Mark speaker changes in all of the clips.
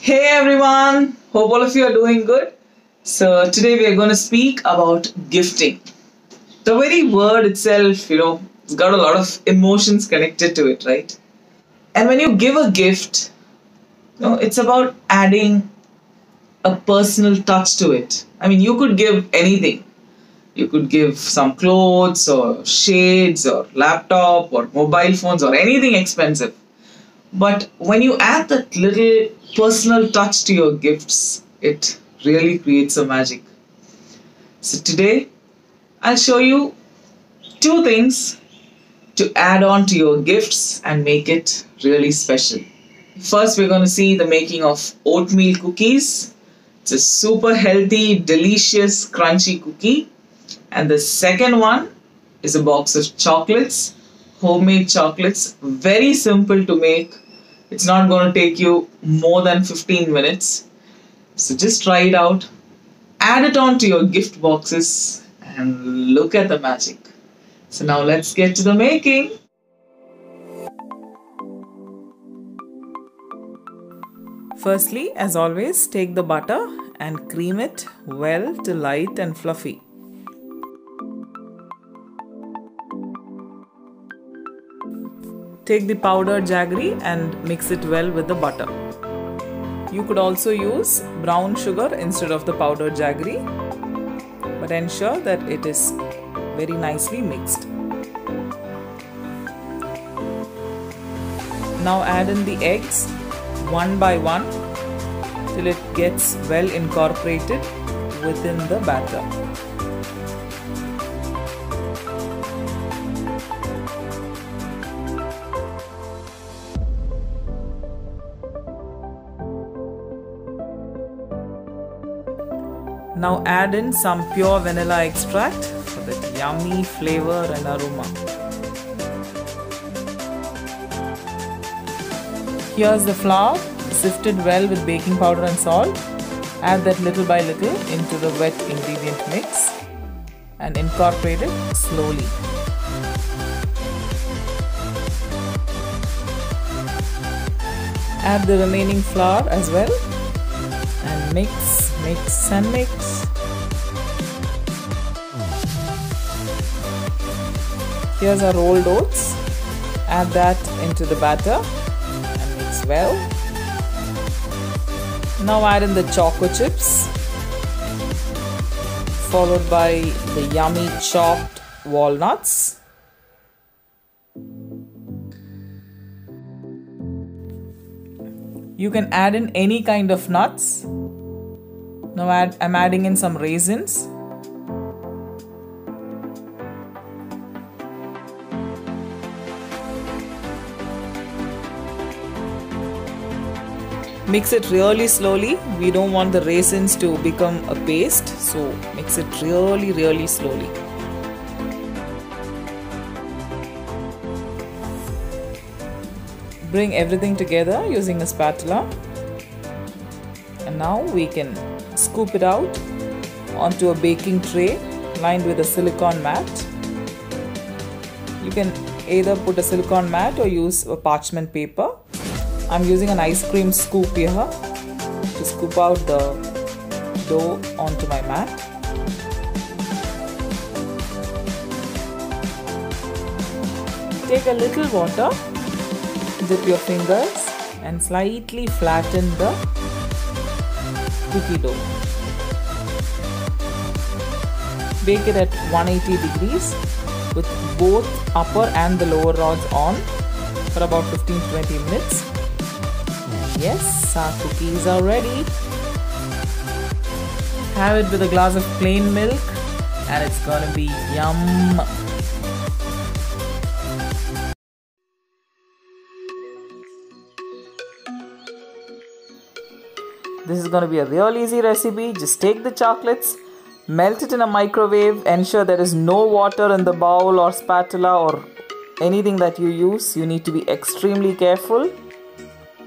Speaker 1: Hey everyone, hope all of you are doing good. So, today we are going to speak about gifting. The very word itself, you know, it's got a lot of emotions connected to it, right? And when you give a gift, you know, it's about adding a personal touch to it. I mean, you could give anything. You could give some clothes or shades or laptop or mobile phones or anything expensive. But when you add that little personal touch to your gifts, it really creates a magic. So today, I'll show you two things to add on to your gifts and make it really special. First, we're going to see the making of oatmeal cookies. It's a super healthy, delicious, crunchy cookie. And the second one is a box of chocolates, homemade chocolates, very simple to make. It's not going to take you more than 15 minutes. So just try it out, add it on to your gift boxes, and look at the magic. So now let's get to the making. Firstly, as always, take the butter and cream it well to light and fluffy. Take the powdered jaggery and mix it well with the butter. You could also use brown sugar instead of the powdered jaggery, but ensure that it is very nicely mixed. Now add in the eggs one by one till it gets well incorporated within the batter. Now add in some pure vanilla extract for that yummy flavor and aroma. Here's the flour sifted well with baking powder and salt. Add that little by little into the wet ingredient mix and incorporate it slowly. Add the remaining flour as well and mix, mix and mix. Here's our rolled oats. Add that into the batter and mix well. Now add in the choco chips followed by the yummy chopped walnuts. You can add in any kind of nuts. Now add, I'm adding in some raisins. Mix it really slowly. We don't want the raisins to become a paste, so mix it really, really slowly. Bring everything together using a spatula. And now we can scoop it out onto a baking tray lined with a silicone mat. You can either put a silicone mat or use a parchment paper. I'm using an ice cream scoop here to scoop out the dough onto my mat. Take a little water, dip your fingers and slightly flatten the cookie dough. Bake it at 180 degrees with both upper and the lower rods on for about 15 to 20 minutes. Yes, our cookies are ready. Have it with a glass of plain milk and it's gonna be yum. This is going to be a real easy recipe. Just take the chocolates, melt it in a microwave, ensure there is no water in the bowl or spatula or anything that you use. You need to be extremely careful.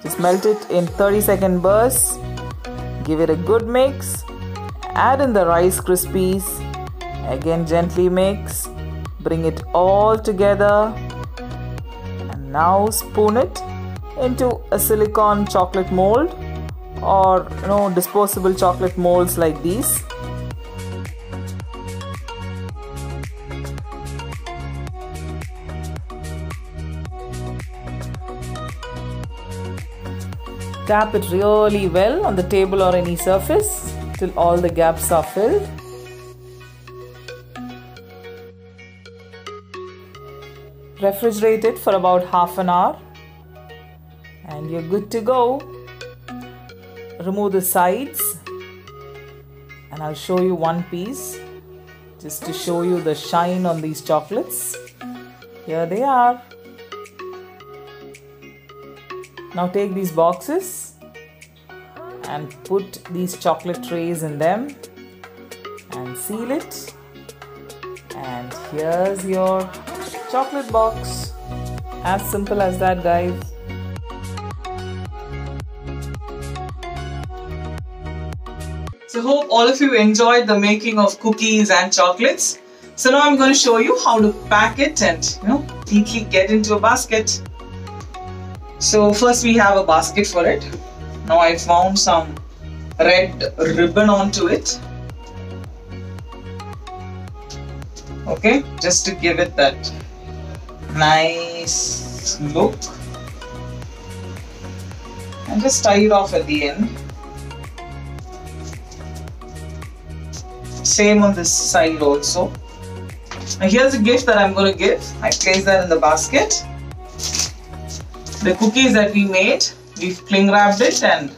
Speaker 1: Just melt it in 30 second bursts. Give it a good mix. Add in the Rice Krispies. Again, gently mix. Bring it all together. And now spoon it into a silicone chocolate mold or you know disposable chocolate molds like these. Tap it really well on the table or any surface till all the gaps are filled. Refrigerate it for about half an hour and you're good to go remove the sides. And I'll show you one piece just to show you the shine on these chocolates. Here they are. Now take these boxes and put these chocolate trays in them and seal it. And here's your chocolate box. As simple as that guys Hope all of you enjoyed the making of cookies and chocolates. So now I'm going to show you how to pack it and you know neatly get into a basket. So first we have a basket for it. Now I found some red ribbon onto it. Okay, just to give it that nice look. And just tie it off at the end. Same on this side also. Now here's a gift that I'm going to give. I place that in the basket. The cookies that we made, we've cling wrapped it and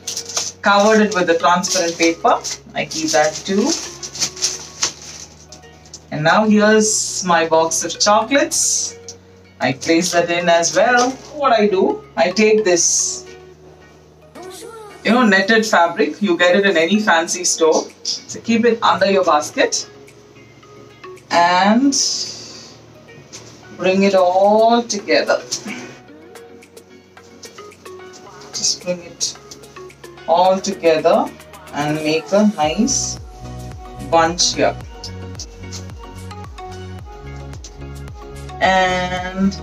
Speaker 1: covered it with the transparent paper. I keep that too. And now here's my box of chocolates. I place that in as well. What I do, I take this you know netted fabric you get it in any fancy store so keep it under your basket and bring it all together. Just bring it all together and make a nice bunch here. And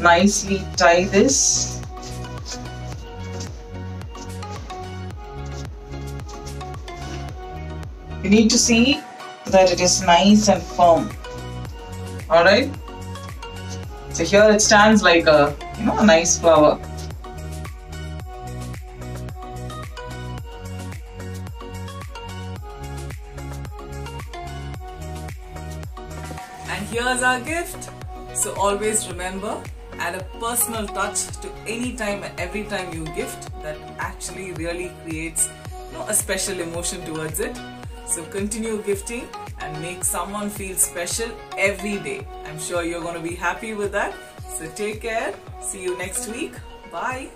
Speaker 1: nicely tie this you need to see that it is nice and firm. Alright so here it stands like a you know a nice flower. And here's our gift. So always remember add a personal touch to any time and every time you gift that actually really creates you know, a special emotion towards it so continue gifting and make someone feel special every day. I'm sure you're going to be happy with that. So take care. See you next week. Bye.